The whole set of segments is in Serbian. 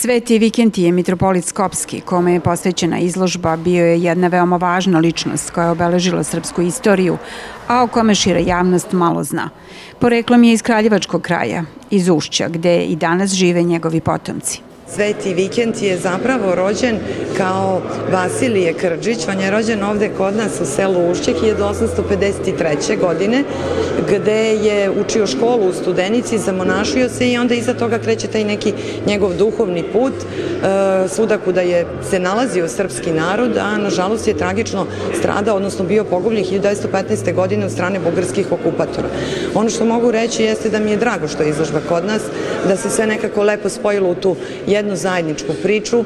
Sveti Vikentije mitropolit Skopski, kome je posvećena izložba, bio je jedna veoma važna ličnost koja je obeležila srpsku istoriju, a o kome šira javnost malo zna. Poreklom je iz Kraljevačkog kraja, iz Ušća, gde i danas žive njegovi potomci. Sveti Vikend je zapravo rođen kao Vasilije Krđić. On je rođen ovde kod nas u selu Ušće 1853. godine, gde je učio školu u Studenici, zamonašio se i onda iza toga kreće taj neki njegov duhovni put e, svuda kuda je se nalazio srpski narod, a nažalost je tragično stradao, odnosno bio pogubljen 1915. godine od strane bugarskih okupatora. Ono što mogu reći jeste da mi je drago što je izložba kod nas, da se sve nekako lepo spojilo u tu jednu zajedničku priču,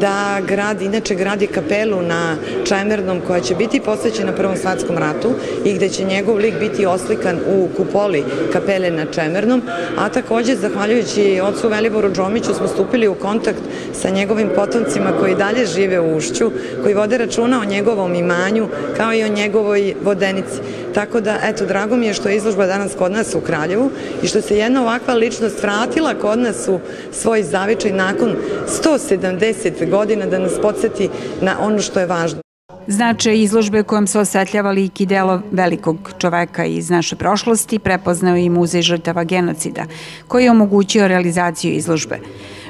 da grad, inače gradi kapelu na Čemernom koja će biti posvećena Prvom svetskom ratu i gde će njegov lik biti oslikan u kupoli kapele na Čemernom, a takođe zahvaljujući ocu Veliboru Džomiću smo stupili u kontakt sa njegovim potomcima koji dalje žive u Ušću, koji vode računa o njegovom imanju kao i o njegovoj vodenici. Tako da, eto, drago mi je što je izložba danas kod nas u Kraljevu i što se jedna ovakva ličnost vratila kod nas u svoj zavičaj nakon 170 godina da nas podsjeti na ono što je važno. Značaj izložbe kojom se osvetljava lik i delo velikog čoveka iz naše prošlosti prepoznao i Muzej žrtava genocida, koji je omogućio realizaciju izložbe.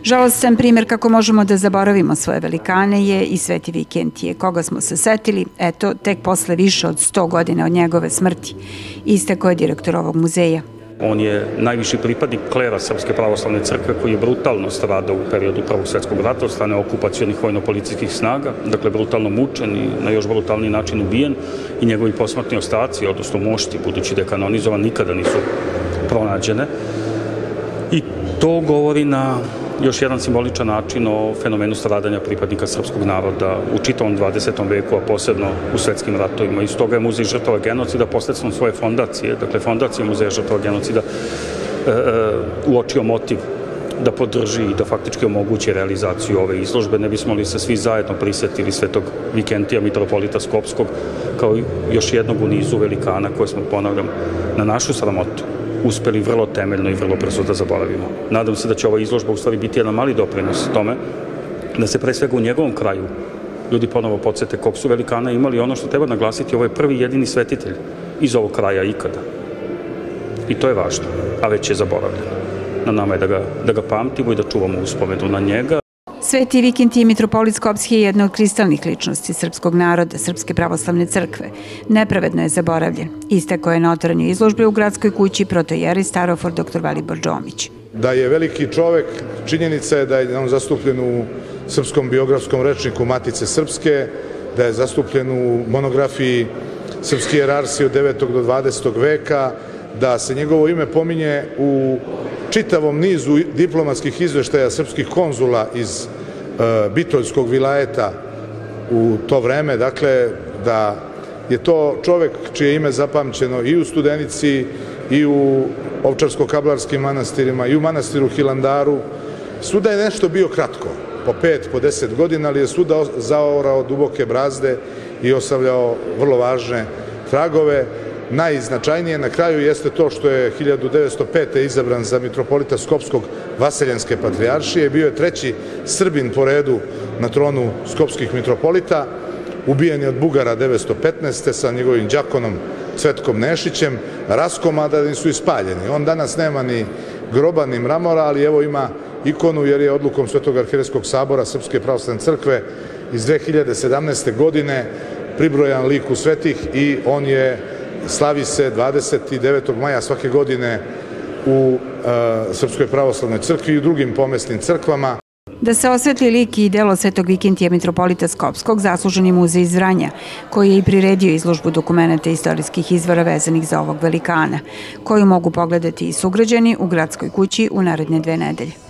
Žalostan primjer kako možemo da zaboravimo svoje velikane je i Sveti Vikentije, koga smo se setili, eto, tek posle više od 100 godina od njegove smrti. Istako je direktor ovog muzeja. On je najviši pripadnik klera Srpske pravoslavne crkve koji je brutalno stradao u periodu Prvog svetskog rata od strane okupacijonih vojno-policijskih snaga, dakle brutalno mučen i na još brutalni način ubijen i njegovi posmrtni ostaci, odnosno mošti, budući da je kanonizovan, nikada nisu pronađene. I to govori na još jedan simboličan način o fenomenu stradanja pripadnika srpskog naroda u čitavom 20. veku, a posebno u svetskim ratovima. Iz toga je Muzej žrtava genocida posledstvom svoje fondacije, dakle fondacije Muzeja žrtava genocida, e, e, uočio motiv da podrži i da faktički omogući realizaciju ove izložbe. Ne bismo li se svi zajedno prisetili svetog Vikentija Mitropolita Skopskog kao još jednog u nizu velikana koje smo, ponavljam, na našu sramotu uspeli vrlo temeljno i vrlo brzo da zaboravimo. Nadam se da će ova izložba u stvari biti jedan mali doprinos tome da se pre svega u njegovom kraju ljudi ponovo podsete kog su velikana imali. Ono što treba naglasiti, ovo je prvi jedini svetitelj iz ovog kraja ikada. I to je važno, a već je zaboravljeno. Na nama je da ga, da ga pamtimo i da čuvamo uspomenu na njega. Sveti Vikinti i mitropolit Skopski je jedna od kristalnih ličnosti srpskog naroda, Srpske pravoslavne crkve. Nepravedno je zaboravljen. Isteko je na otvaranju izložbe u gradskoj kući protojeri Starofor dr. Valibor Đomić. Da je veliki čovek, činjenica je da je on zastupljen u srpskom biografskom rečniku Matice Srpske, da je zastupljen u monografiji Srpski jerarsi od 9. do 20. veka, da se njegovo ime pominje u čitavom nizu diplomatskih izveštaja srpskih konzula iz e, Bitoljskog vilajeta u to vreme, dakle da je to čovek čije ime zapamćeno i u Studenici i u Ovčarsko-Kablarskim manastirima i u manastiru Hilandaru. Svuda je nešto bio kratko, po pet, po deset godina, ali je svuda zaorao duboke brazde i ostavljao vrlo važne tragove najznačajnije na kraju jeste to što je 1905. izabran za mitropolita Skopskog Vaseljanske patrijaršije. Bio je treći Srbin po redu na tronu Skopskih mitropolita. Ubijen je od Bugara 915. sa njegovim džakonom Cvetkom Nešićem. Raskomadani su ispaljeni. On danas nema ni groba ni mramora, ali evo ima ikonu jer je odlukom Svetog arhijerskog sabora Srpske pravoslavne crkve iz 2017. godine pribrojan liku svetih i on je slavi se 29. maja svake godine u e, Srpskoj pravoslavnoj crkvi i u drugim pomesnim crkvama. Da se osvetli lik i delo Svetog Vikintija Mitropolita Skopskog, zasluženi muzej iz Vranja, koji je i priredio izložbu dokumenta istorijskih izvora vezanih za ovog velikana, koju mogu pogledati i sugrađani u gradskoj kući u naredne dve nedelje.